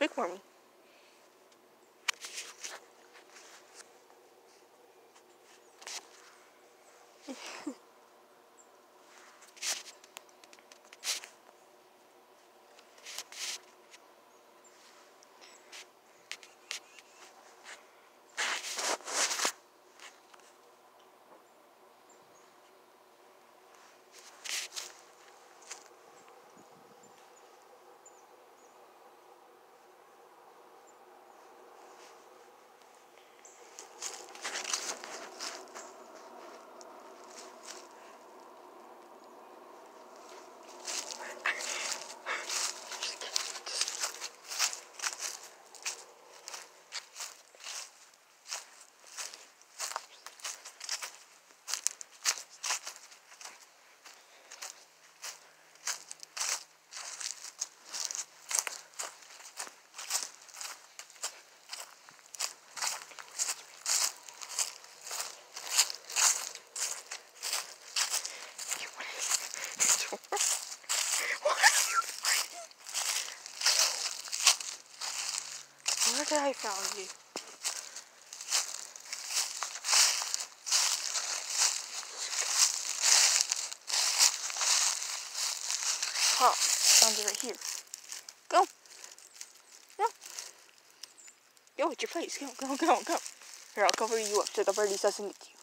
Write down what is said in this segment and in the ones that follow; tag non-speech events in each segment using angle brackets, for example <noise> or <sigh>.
Pick for me. <laughs> <laughs> Where did I found you? Oh, found you right here. Go. Go. Go, it's your place. Go, go, go, go. Here, I'll cover you up so the birdie doesn't get you.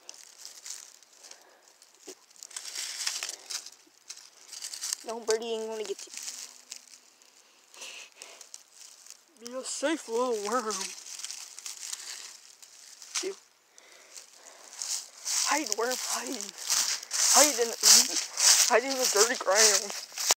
No birdie ain't gonna get you. Be a safe little worm. You. Hide, worm, hide. Hide in the, hide in the dirty ground.